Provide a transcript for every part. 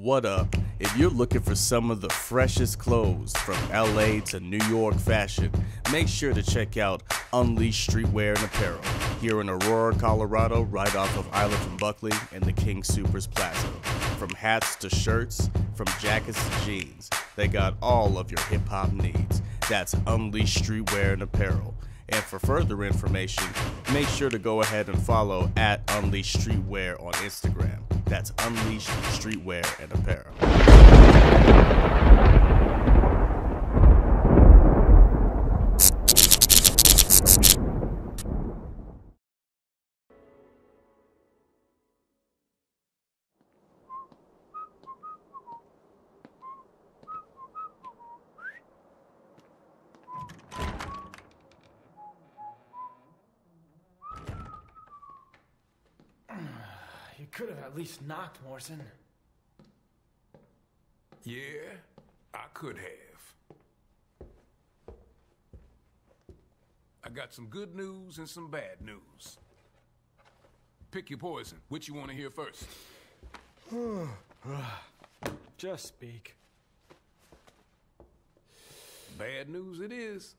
What up? If you're looking for some of the freshest clothes from LA to New York fashion, make sure to check out Unleashed Streetwear and Apparel here in Aurora, Colorado, right off of Island and Buckley and the King Supers Plaza. From hats to shirts, from jackets to jeans, they got all of your hip hop needs. That's Unleashed Streetwear and Apparel. And for further information, make sure to go ahead and follow at Unleashed Streetwear on Instagram. That's Unleashed Streetwear and Apparel. At least knocked, Morrison. Yeah, I could have. I got some good news and some bad news. Pick your poison. Which you want to hear first? Just speak. Bad news it is.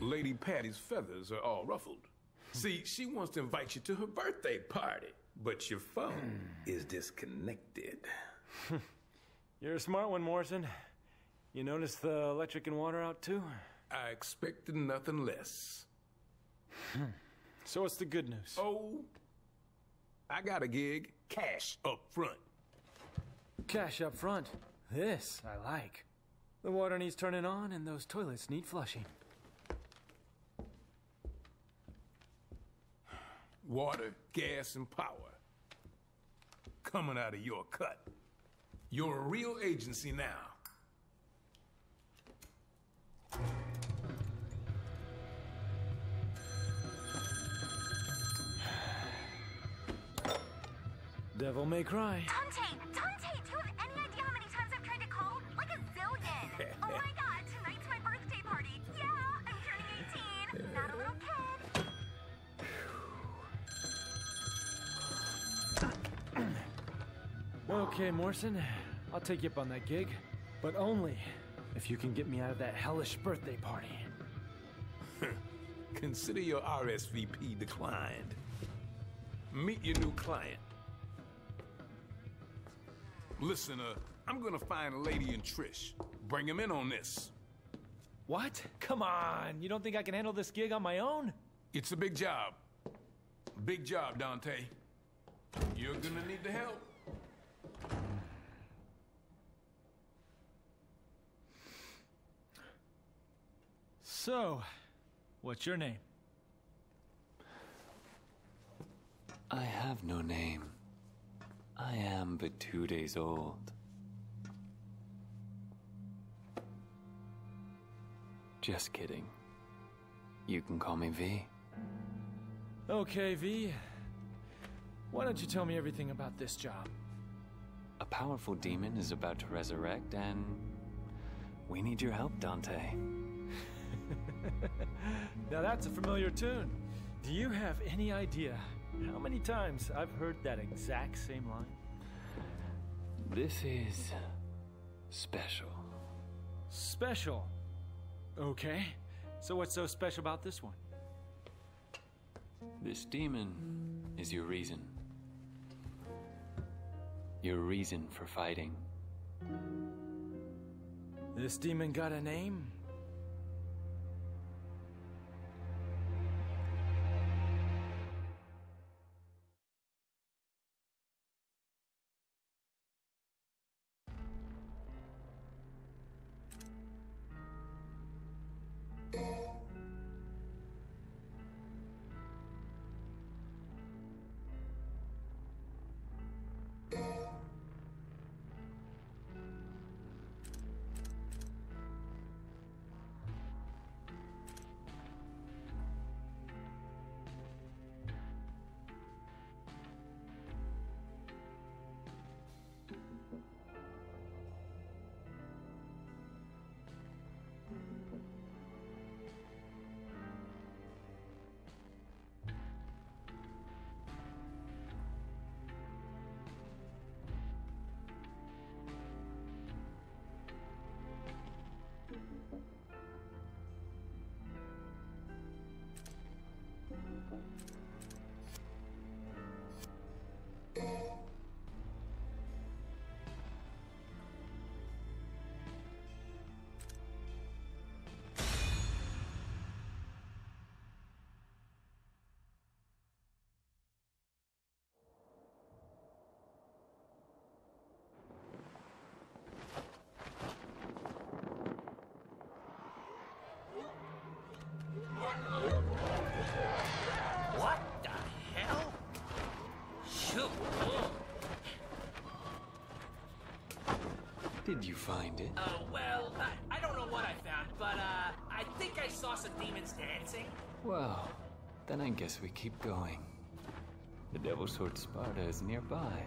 Lady Patty's feathers are all ruffled. See, she wants to invite you to her birthday party, but your phone is disconnected. You're a smart one, Morrison. You notice the electric and water out too? I expected nothing less. So what's the good news? Oh, I got a gig, cash up front. Cash up front. This I like. The water needs turning on and those toilets need flushing. Water, gas, and power. Coming out of your cut. You're a real agency now. Devil may cry. Dante! Dante! Okay, Morrison. I'll take you up on that gig. But only if you can get me out of that hellish birthday party. Consider your RSVP declined. Meet your new client. Listen, uh, I'm gonna find Lady and Trish. Bring him in on this. What? Come on. You don't think I can handle this gig on my own? It's a big job. Big job, Dante. You're gonna need the help. So, what's your name? I have no name. I am but two days old. Just kidding. You can call me V. Okay, V. Why don't you tell me everything about this job? A powerful demon is about to resurrect, and we need your help, Dante. Now that's a familiar tune. Do you have any idea how many times I've heard that exact same line? This is special. Special. Okay. So what's so special about this one? This demon is your reason. Your reason for fighting. This demon got a name? Did you find it? Oh, well, I, I don't know what I found, but, uh, I think I saw some demons dancing. Well, then I guess we keep going. The Devil's Sword Sparda is nearby.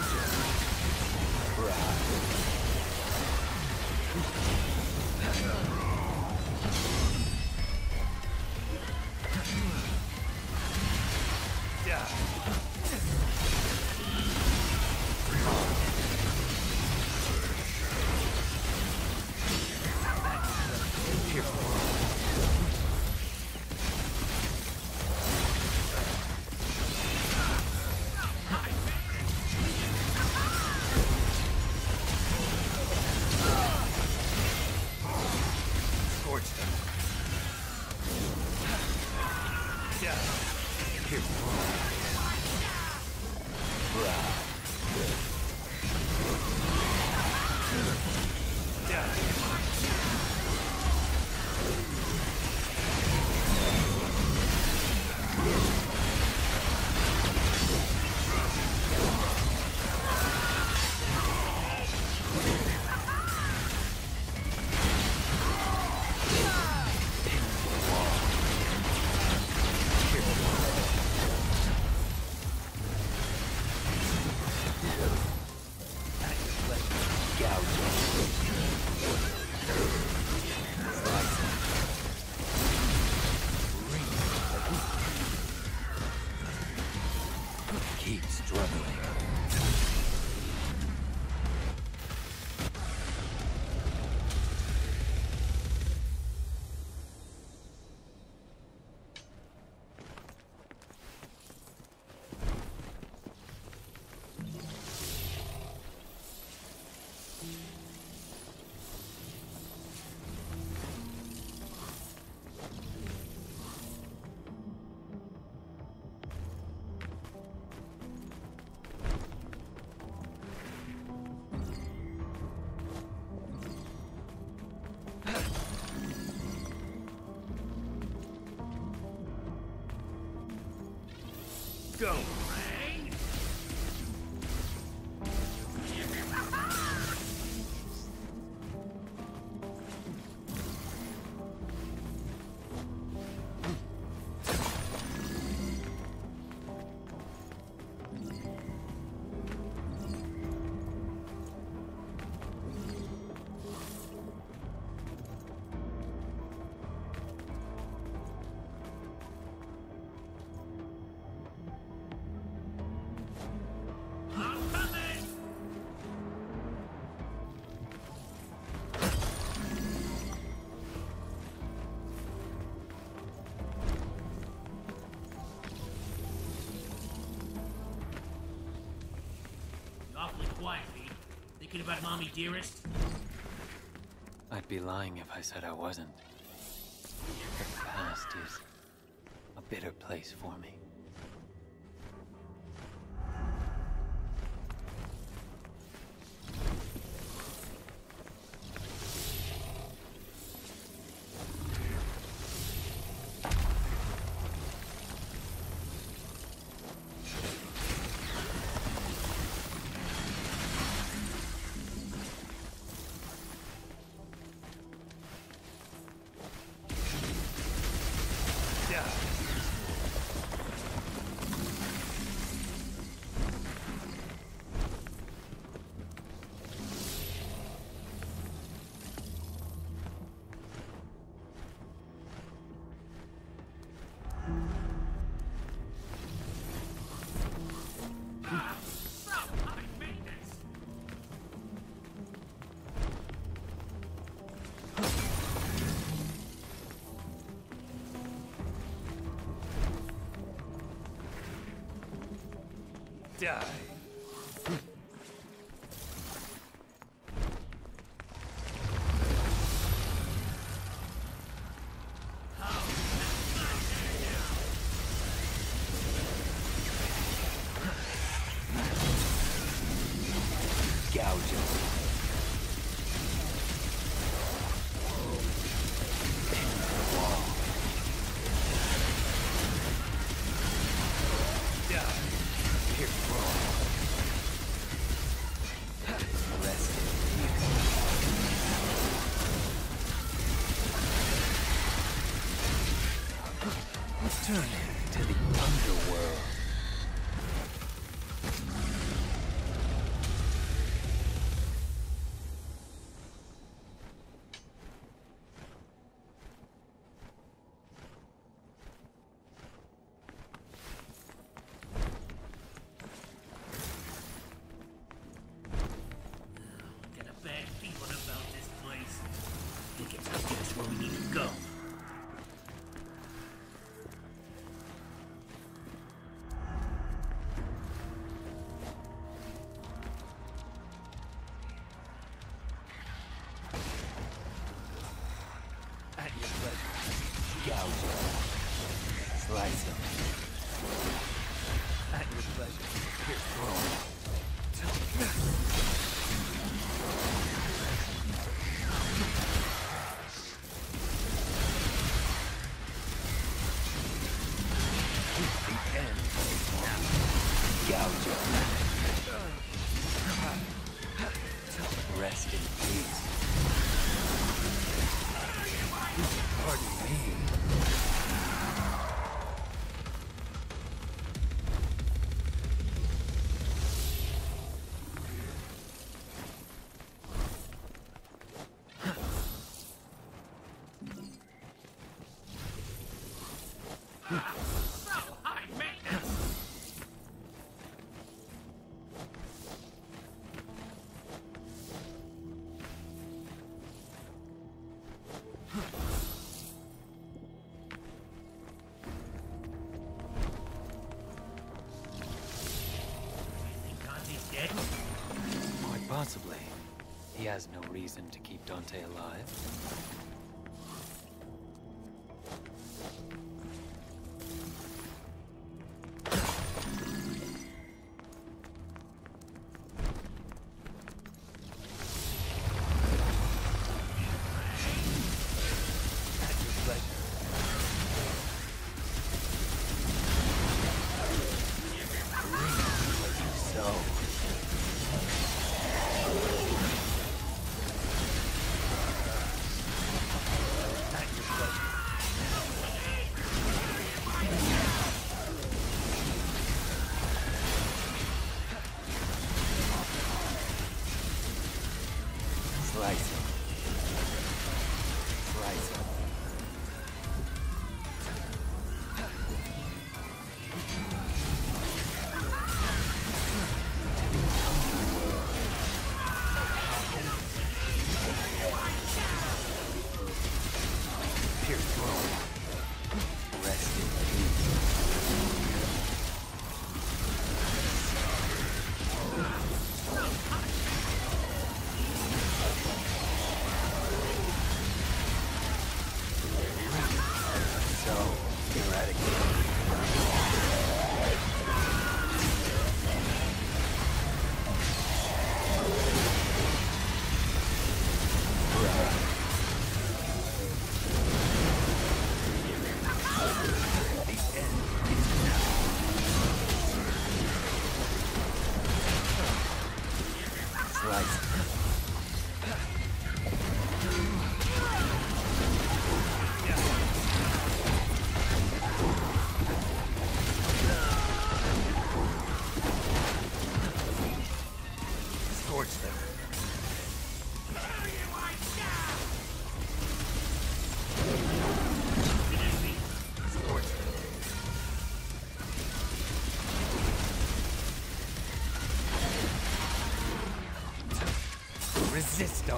Rising. thinking about mommy dearest? I'd be lying if I said I wasn't. The past is a bitter place for me. die. Belgium. has no reason to keep Dante alive.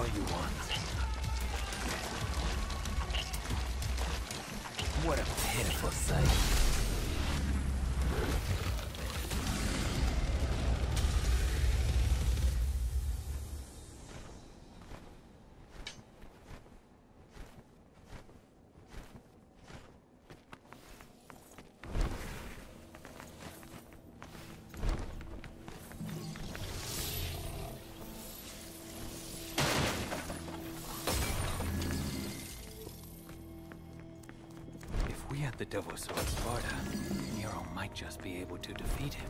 You want. Had the Devil Sword Sparda, Nero might just be able to defeat him.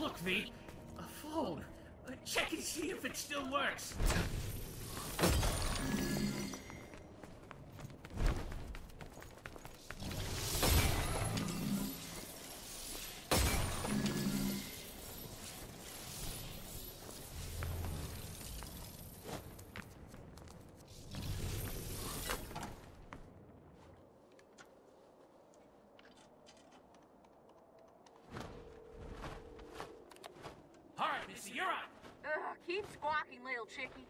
Look, V. A phone. Check and see if it still works. You're. Ugh, keep squawking, little chickie.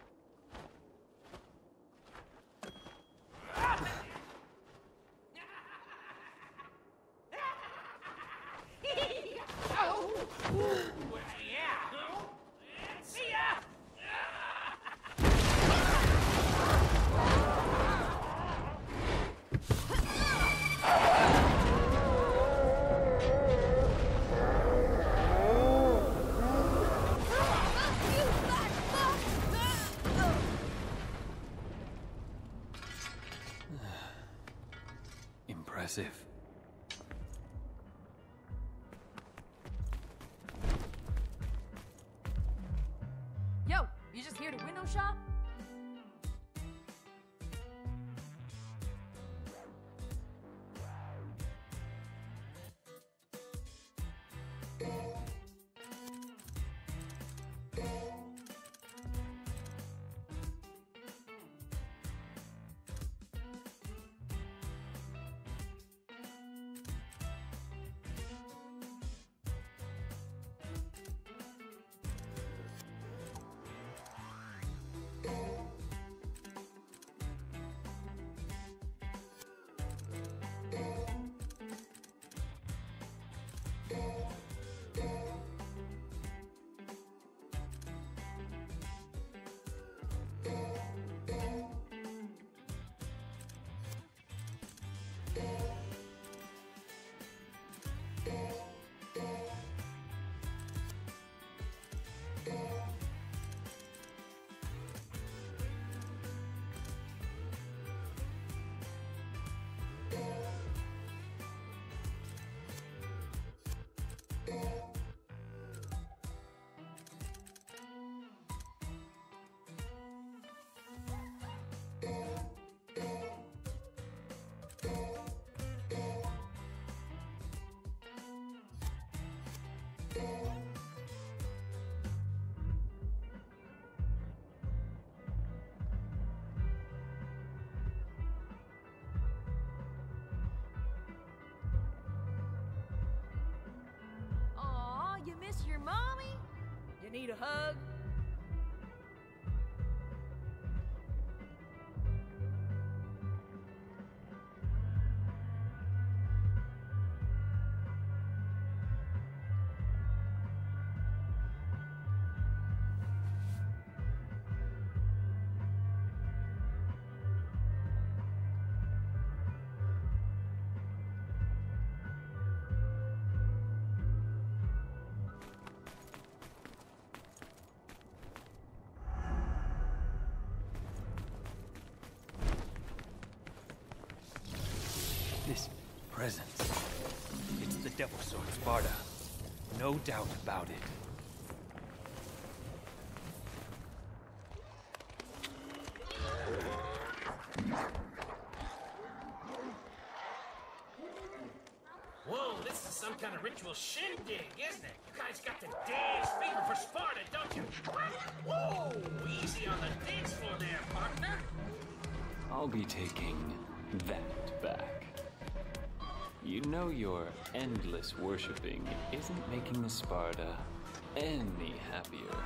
Need a hug? Presence. It's the Devil Sword Sparda. No doubt about it. Whoa, this is some kind of ritual shindig, isn't it? You guys got the dance fever for Sparda, don't you? Whoa, easy on the dance floor there, partner. I'll be taking that. You know your endless worshipping isn't making the Sparda any happier.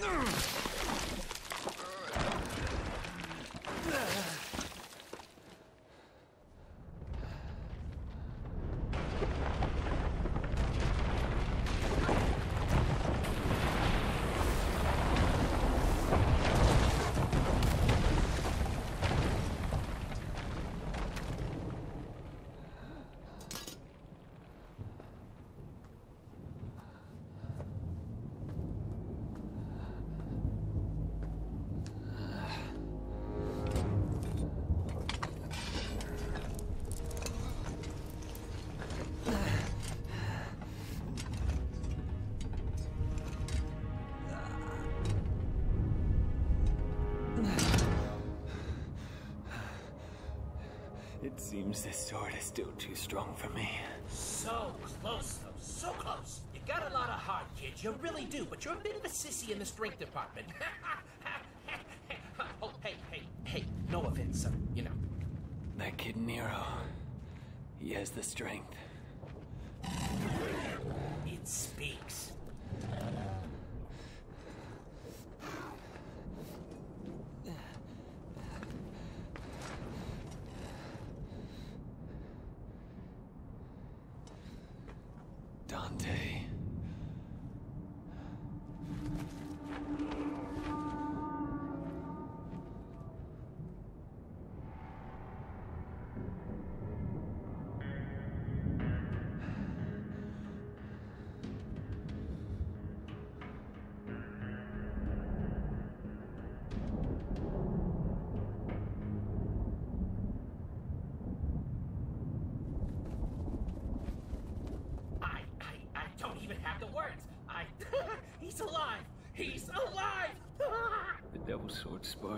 Ugh! It seems this sword is still too strong for me. So close, though. So close. You got a lot of heart, kid. You really do. But you're a bit of a sissy in the strength department. oh, hey, hey, hey. No offense, son. You know. That kid Nero. He has the strength. It speaks.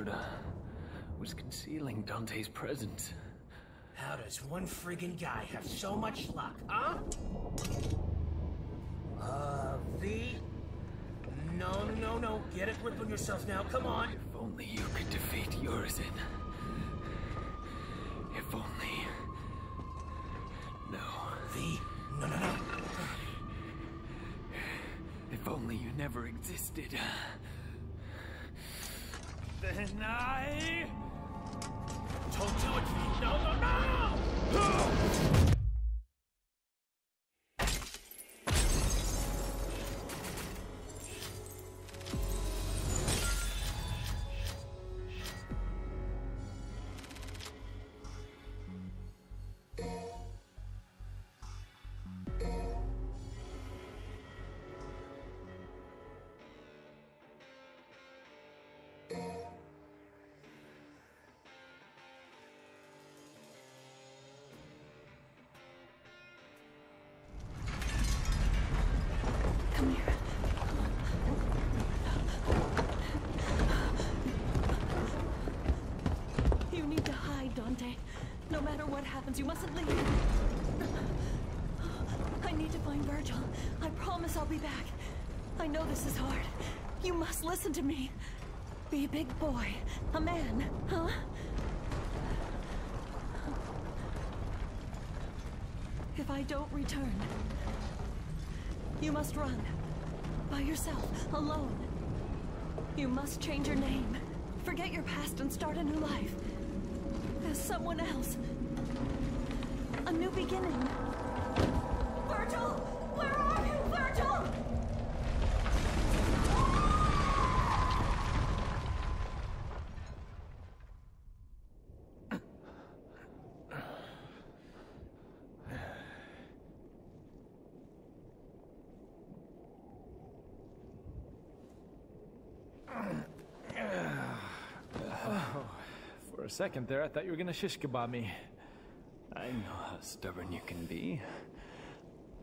Sparda was concealing Dante's presence. How does one friggin' guy have so much luck, huh? Uh, V? No, no, no. Get a grip on yourself now. Come on. If only you could defeat Urizen. I. Don't do it. No, no, no! Dante. No matter what happens, you mustn't leave. I need to find Vergil. I promise I'll be back. I know this is hard. You must listen to me. Be a big boy. A man, huh? If I don't return, you must run. By yourself, alone. You must change your name. Forget your past and start a new life. Someone else. A new beginning. Second there, I thought you were gonna shish kebab me. I know how stubborn you can be.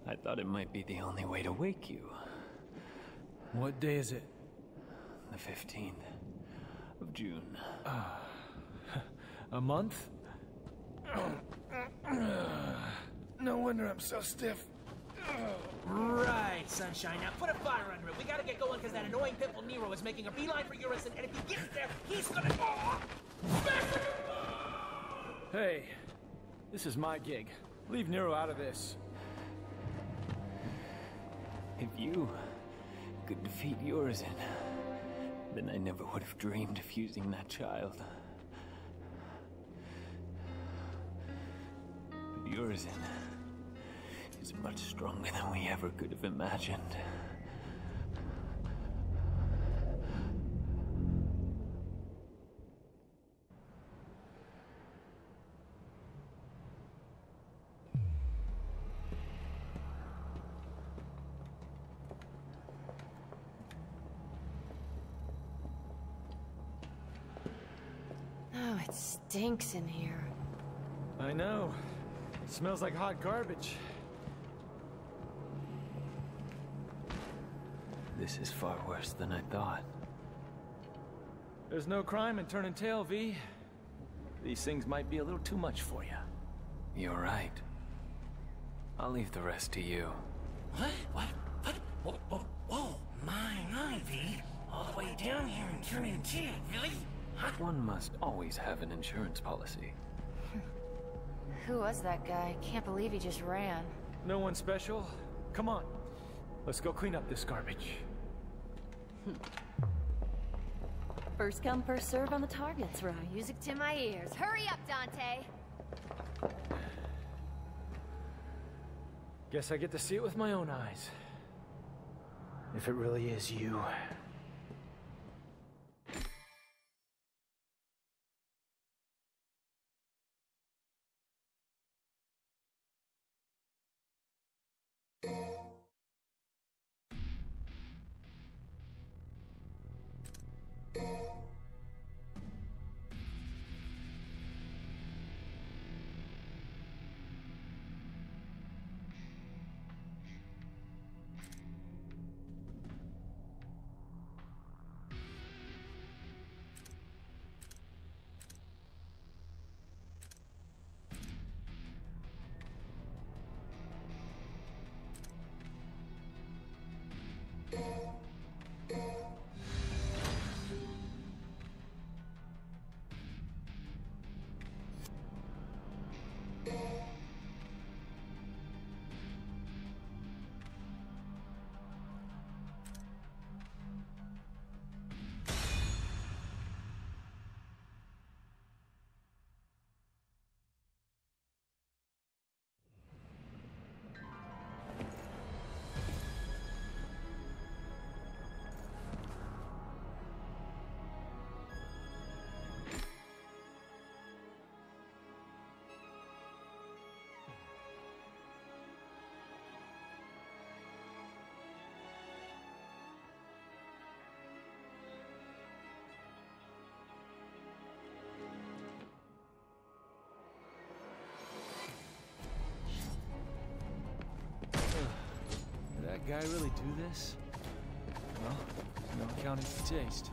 I thought it might be the only way to wake you. What day is it? The 15th of June. Ah, a month? No wonder I'm so stiff. Right, Sunshine. Now put a fire under it. We gotta get going because that annoying pimple Nero is making a beeline for Urizen, and if he gets there, he's gonna. Hey, this is my gig. Leave Nero out of this. If you could defeat Urizen, then I never would have dreamed of using that child. But Urizen is much stronger than we ever could have imagined. Oh, it stinks in here. I know. It smells like hot garbage. This is far worse than I thought. There's no crime in turning tail, V. These things might be a little too much for you. You're right. I'll leave the rest to you. What? What? What? Whoa, whoa, whoa. My, my, V. All the way down here and turning tail, really? Huh? One must always have an insurance policy. Who was that guy? Can't believe he just ran. No one special? Come on. Let's go clean up this garbage. First come, first serve on the targets, right? Music to my ears. Hurry up, Dante! Guess I get to see it with my own eyes. If it really is you. Guy really do this? Well, no accounting for taste.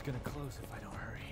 Gonna close if I don't hurry.